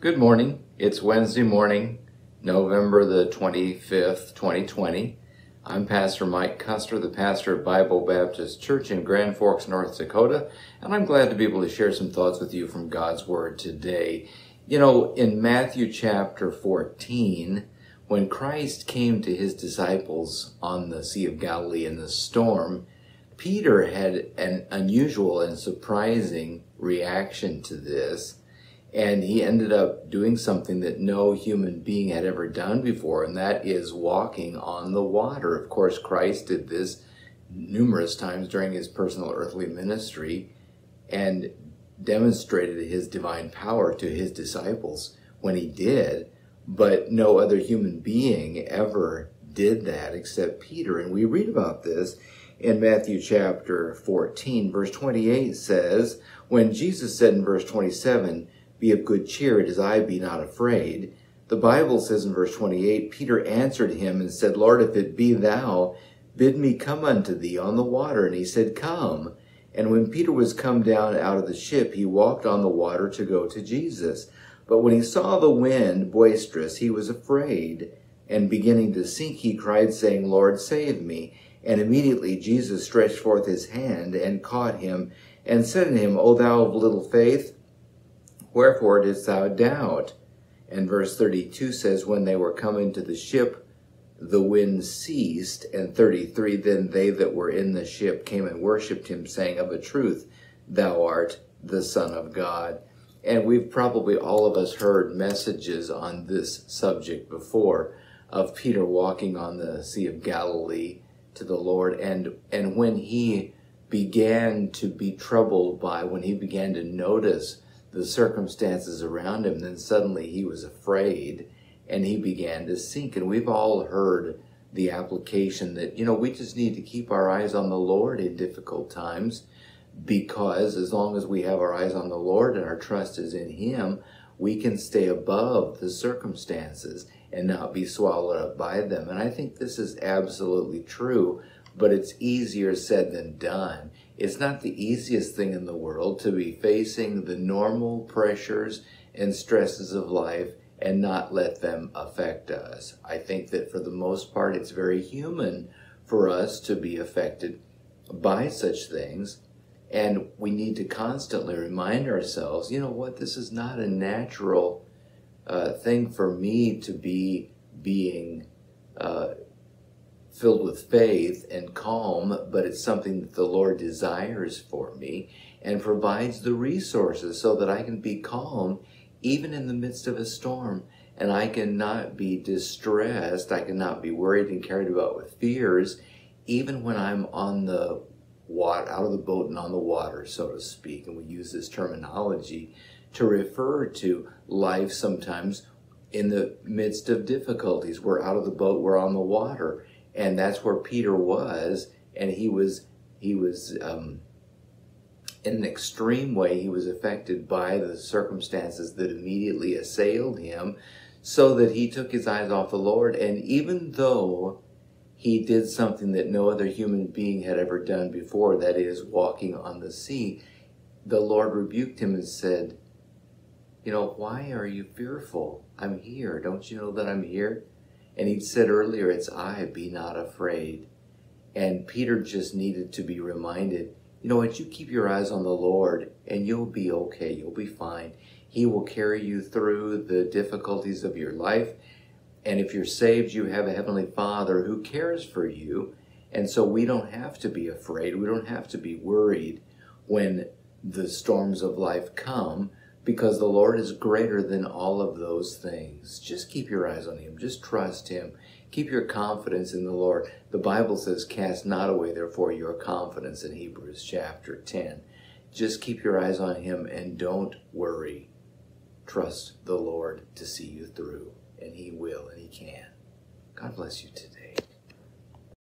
Good morning. It's Wednesday morning, November the 25th, 2020. I'm Pastor Mike Custer, the pastor of Bible Baptist Church in Grand Forks, North Dakota, and I'm glad to be able to share some thoughts with you from God's Word today. You know, in Matthew chapter 14, when Christ came to his disciples on the Sea of Galilee in the storm, Peter had an unusual and surprising reaction to this and he ended up doing something that no human being had ever done before, and that is walking on the water. Of course, Christ did this numerous times during his personal earthly ministry and demonstrated his divine power to his disciples when he did, but no other human being ever did that except Peter. And we read about this in Matthew chapter 14, verse 28 says, When Jesus said in verse 27, be of good cheer, it is I, be not afraid. The Bible says in verse 28, Peter answered him and said, Lord, if it be thou, bid me come unto thee on the water. And he said, Come. And when Peter was come down out of the ship, he walked on the water to go to Jesus. But when he saw the wind boisterous, he was afraid. And beginning to sink, he cried, saying, Lord, save me. And immediately Jesus stretched forth his hand and caught him, and said to him, O thou of little faith, Wherefore didst thou doubt? And verse 32 says, When they were come into the ship, the wind ceased. And 33, Then they that were in the ship came and worshipped him, saying, Of a truth, thou art the Son of God. And we've probably all of us heard messages on this subject before of Peter walking on the Sea of Galilee to the Lord. And, and when he began to be troubled by, when he began to notice the circumstances around him, then suddenly he was afraid and he began to sink. And we've all heard the application that, you know, we just need to keep our eyes on the Lord in difficult times because as long as we have our eyes on the Lord and our trust is in Him, we can stay above the circumstances and not be swallowed up by them. And I think this is absolutely true, but it's easier said than done. It's not the easiest thing in the world to be facing the normal pressures and stresses of life and not let them affect us. I think that for the most part, it's very human for us to be affected by such things. And we need to constantly remind ourselves, you know what, this is not a natural uh, thing for me to be being uh, filled with faith and calm, but it's something that the Lord desires for me and provides the resources so that I can be calm even in the midst of a storm and I cannot be distressed. I cannot be worried and carried about with fears, even when I'm on the water, out of the boat and on the water, so to speak. And we use this terminology to refer to life sometimes in the midst of difficulties. We're out of the boat, we're on the water and that's where Peter was, and he was he was um, in an extreme way. He was affected by the circumstances that immediately assailed him, so that he took his eyes off the Lord. And even though he did something that no other human being had ever done before, that is, walking on the sea, the Lord rebuked him and said, You know, why are you fearful? I'm here. Don't you know that I'm here? And he said earlier, it's I, be not afraid. And Peter just needed to be reminded, you know what, you keep your eyes on the Lord and you'll be okay. You'll be fine. He will carry you through the difficulties of your life. And if you're saved, you have a Heavenly Father who cares for you. And so we don't have to be afraid. We don't have to be worried when the storms of life come because the Lord is greater than all of those things. Just keep your eyes on Him. Just trust Him. Keep your confidence in the Lord. The Bible says, Cast not away, therefore, your confidence in Hebrews chapter 10. Just keep your eyes on Him and don't worry. Trust the Lord to see you through, and He will and He can. God bless you today.